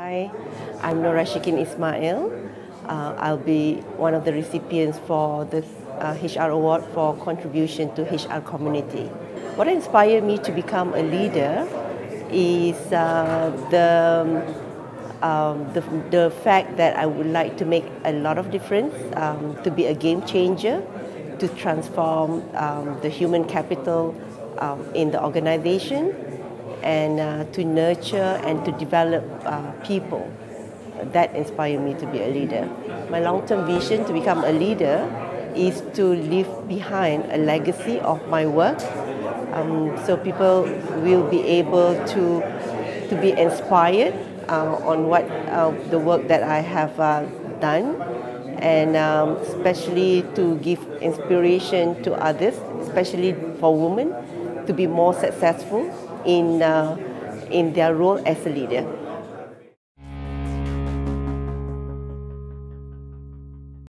Hi, I'm Norashikin Ismail. Uh, I'll be one of the recipients for the uh, HR Award for contribution to HR community. What inspired me to become a leader is uh, the, um, the, the fact that I would like to make a lot of difference, um, to be a game changer, to transform um, the human capital um, in the organization, and uh, to nurture and to develop uh, people. That inspired me to be a leader. My long-term vision to become a leader is to leave behind a legacy of my work um, so people will be able to, to be inspired uh, on what uh, the work that I have uh, done and um, especially to give inspiration to others, especially for women, to be more successful in, uh, in their role as a leader.